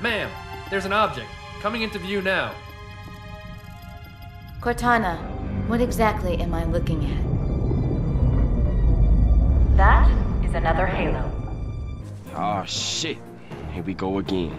Ma'am, there's an object coming into view now. Cortana, what exactly am I looking at? That is another Halo. Oh shit. Here we go again.